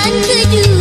I could do.